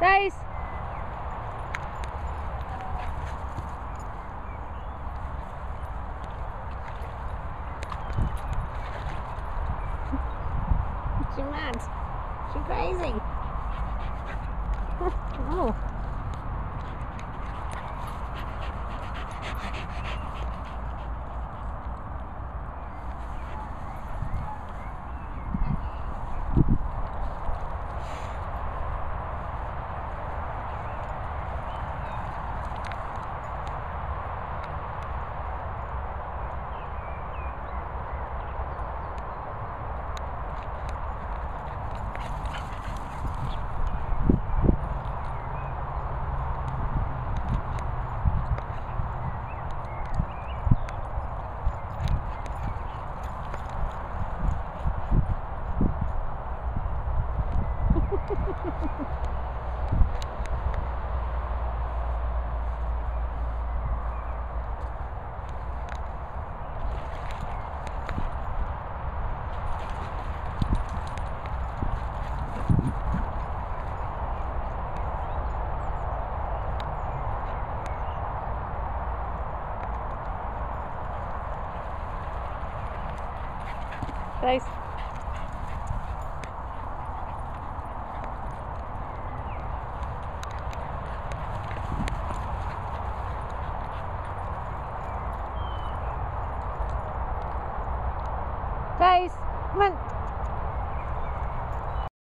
Days. She mad. She crazy. oh. Days. guys, come on.